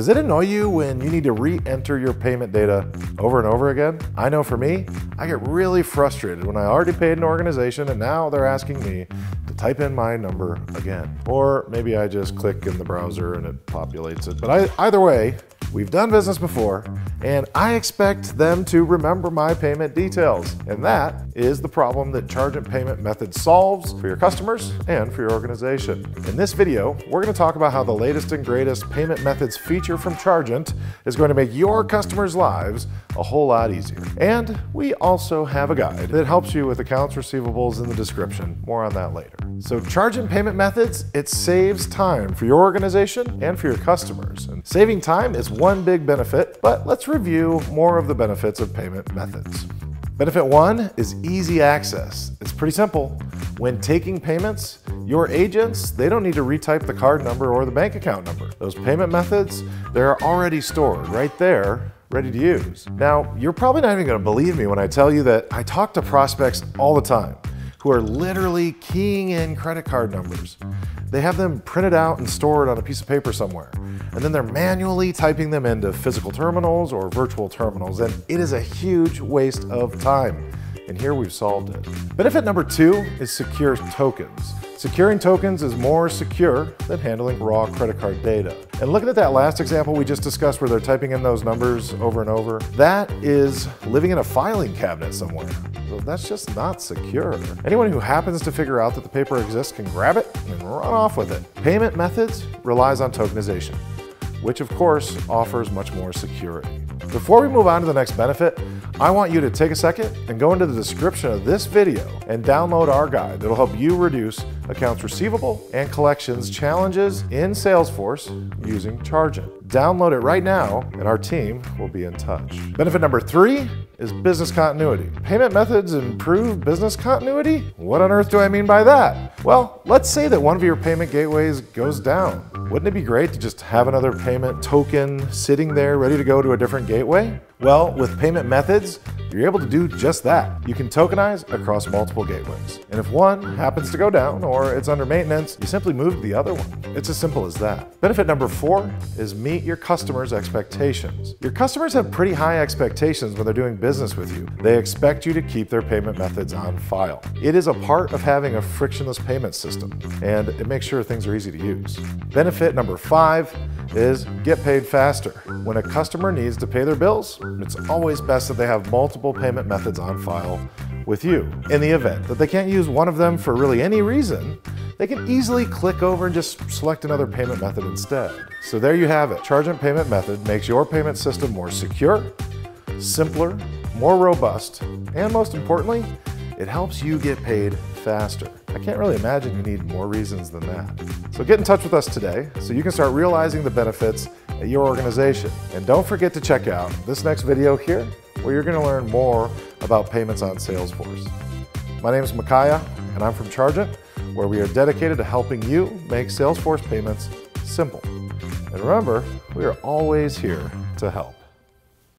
Does it annoy you when you need to re-enter your payment data over and over again? I know for me, I get really frustrated when I already paid an organization and now they're asking me type in my number again. Or maybe I just click in the browser and it populates it. But I, either way, We've done business before, and I expect them to remember my payment details. And that is the problem that Chargent Payment Method solves for your customers and for your organization. In this video, we're going to talk about how the latest and greatest payment methods feature from Chargent is going to make your customers' lives a whole lot easier. And we also have a guide that helps you with accounts receivables in the description. More on that later. So Chargent Payment Methods, it saves time for your organization and for your customers. And saving time is one big benefit, but let's review more of the benefits of payment methods. Benefit one is easy access. It's pretty simple. When taking payments, your agents, they don't need to retype the card number or the bank account number. Those payment methods, they're already stored right there ready to use. Now, you're probably not even gonna believe me when I tell you that I talk to prospects all the time who are literally keying in credit card numbers. They have them printed out and stored on a piece of paper somewhere, and then they're manually typing them into physical terminals or virtual terminals, and it is a huge waste of time. And here we've solved it. Benefit number two is secure tokens. Securing tokens is more secure than handling raw credit card data. And looking at that last example we just discussed where they're typing in those numbers over and over, that is living in a filing cabinet somewhere. So that's just not secure. Anyone who happens to figure out that the paper exists can grab it and run off with it. Payment methods relies on tokenization, which of course offers much more security. Before we move on to the next benefit, I want you to take a second and go into the description of this video and download our guide that'll help you reduce accounts receivable and collections challenges in Salesforce using Chargent. Download it right now and our team will be in touch. Benefit number three is business continuity. Payment methods improve business continuity? What on earth do I mean by that? Well, let's say that one of your payment gateways goes down. Wouldn't it be great to just have another payment token sitting there ready to go to a different gateway? Well, with payment methods, you're able to do just that. You can tokenize across multiple gateways. And if one happens to go down or it's under maintenance, you simply move the other one. It's as simple as that. Benefit number four is meet your customers' expectations. Your customers have pretty high expectations when they're doing business with you. They expect you to keep their payment methods on file. It is a part of having a frictionless payment system, and it makes sure things are easy to use. Benefit number five is get paid faster. When a customer needs to pay their bills, it's always best that they have multiple payment methods on file with you. In the event that they can't use one of them for really any reason, they can easily click over and just select another payment method instead. So there you have it. Chargent Payment Method makes your payment system more secure, simpler, more robust, and most importantly, it helps you get paid faster. I can't really imagine you need more reasons than that. So get in touch with us today so you can start realizing the benefits at your organization. And don't forget to check out this next video here where you're going to learn more about payments on Salesforce. My name is Micaiah and I'm from Chargent where we are dedicated to helping you make Salesforce payments simple. And remember, we are always here to help.